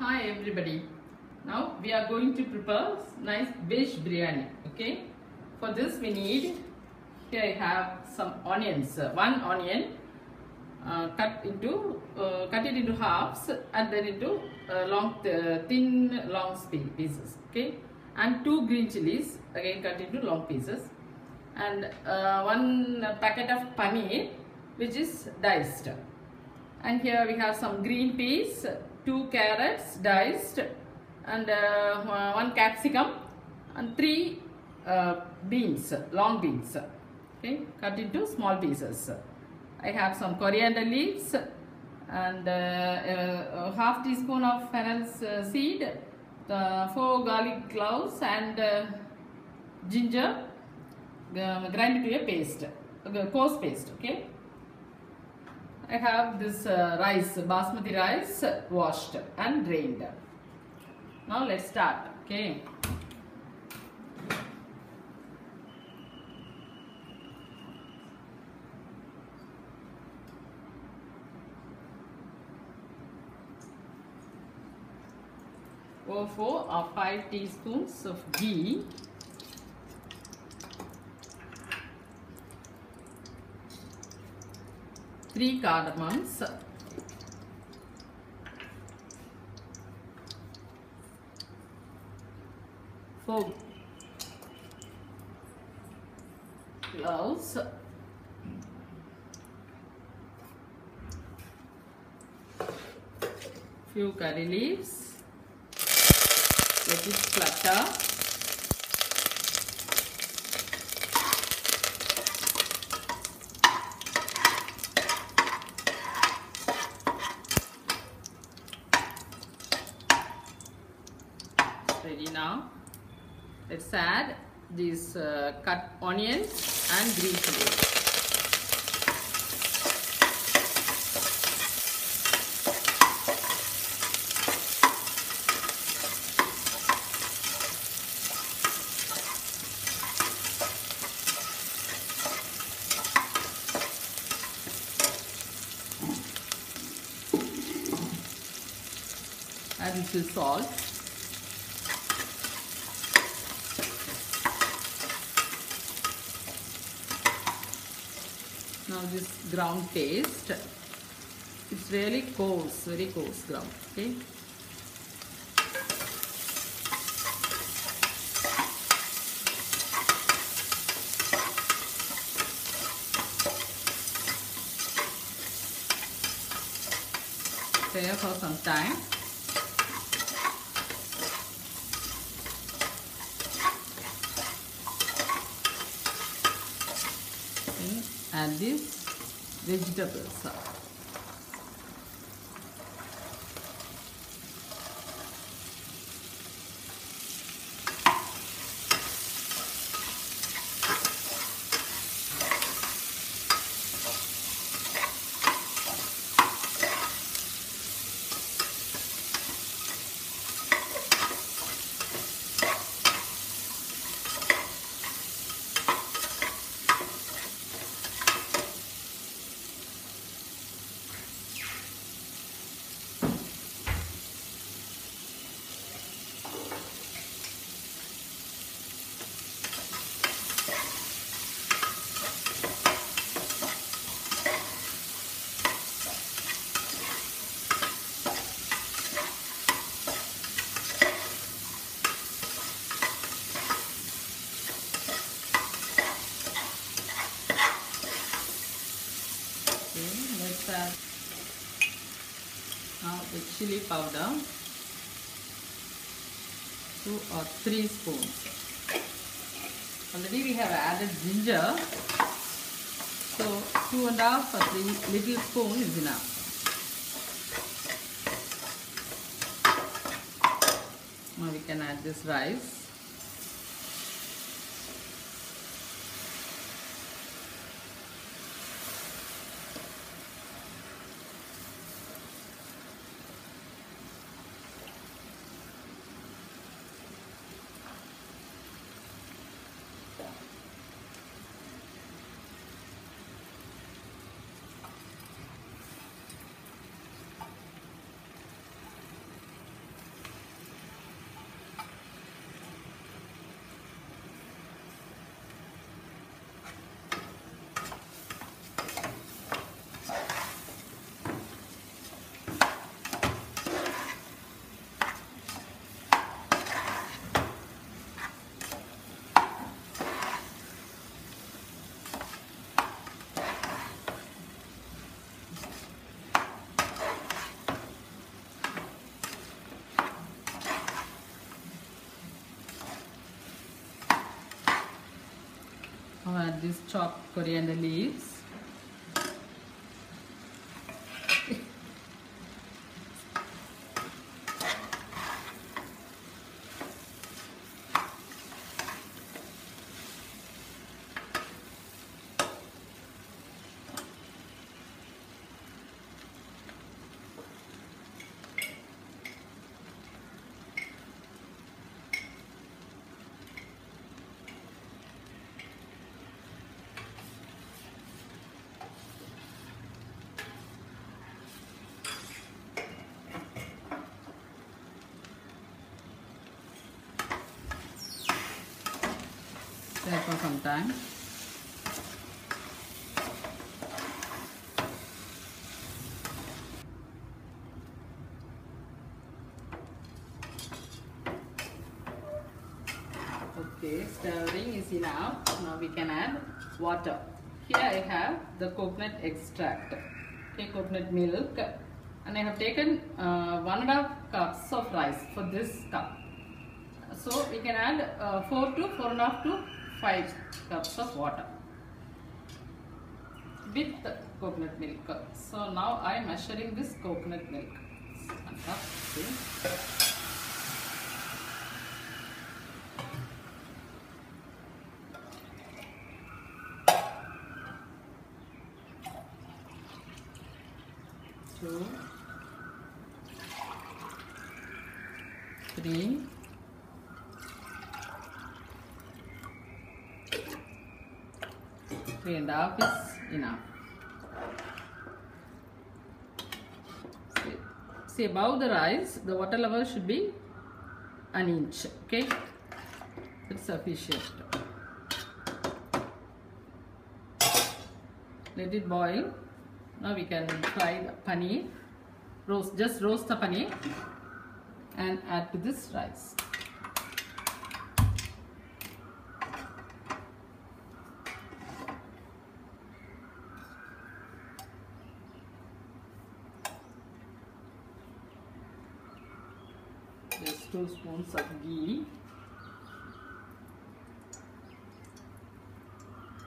Hi everybody. Now we are going to prepare nice veg biryani. Okay. For this we need here I have some onions. Uh, One onion uh, cut into uh, cut it into halves and then into uh, long uh, thin long pieces. Okay. And two green chilies again cut into long pieces. And uh, one packet of paneer which is diced. And here we have some green peas, two carrots diced, and uh, one capsicum, and three uh, beans, long beans. Okay, cut into small pieces. I have some coriander leaves and uh, uh, half teaspoon of fennel uh, seed, the four garlic cloves, and uh, ginger uh, grind to a paste, coarse paste. Okay. I have this uh, rice, basmati rice, washed and drained. Now let's start. Okay. Go for uh, 5 teaspoons of ghee. Three cardamoms. Four cloves. Few curry leaves. Let it flutter. Ready now. Let's add these uh, cut onions and green chilies. Add little salt. Now this ground paste, it's really coarse, very coarse ground. Okay. Stir for some time. Okay. Add these vegetables. Okay, let's add Uh, now the chili powder. Two or three spoons. Already we have added ginger. So two and a half or three little spoon is enough. Now we can add this rice. I'll add this chopped coriander leaves. Time. Okay, stirring is enough. Now we can add water. Here I have the coconut extract. Okay, coconut milk. And I have taken uh, one and a half cups of rice for this cup. So we can add uh, 4 to 4 and a half to 5 cups of water with coconut milk. So now I am measuring this coconut milk. One. Two, three, three and a half is enough. See, see above the rice, the water level should be an inch. Okay, it's sufficient. Let it boil. Now we can fry the paneer. Roast, just roast the paneer and add to this rice. Just two spoons of ghee.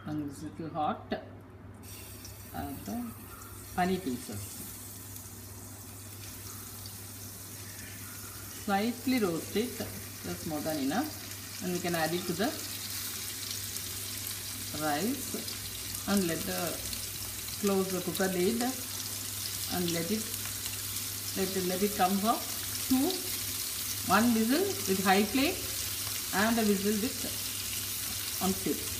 And it's little hot. And the paneer pieces. Slightly roast it, just more than enough. And we can add it to the rice and let the close the cooker lid and let it let it, let it come for two one whistle with high flame and a whistle with on flip.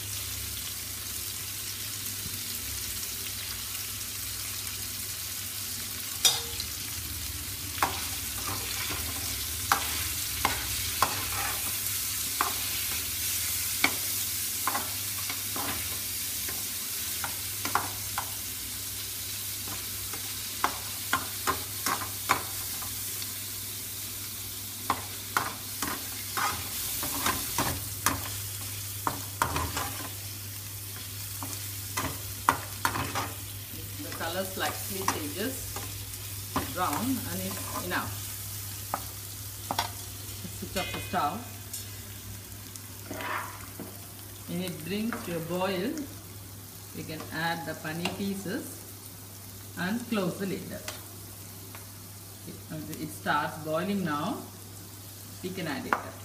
Color slightly changes brown and it's enough. Switch off the stove. When it brings to a boil, we can add the paneer pieces and close the lid. It starts boiling now. We can add it.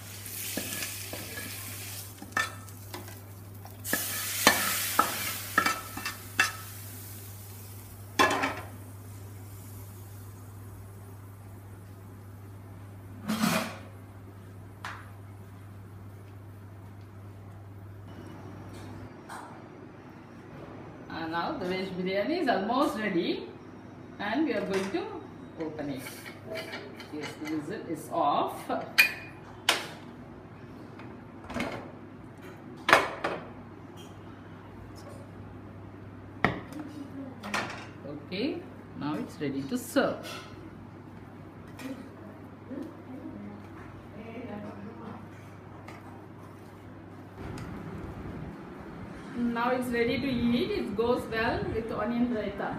Now the veg biryani is almost ready and we are going to open it. Yes, the whistle is off. Okay, now it's ready to serve. Now it's ready to eat. It goes well with onion raita.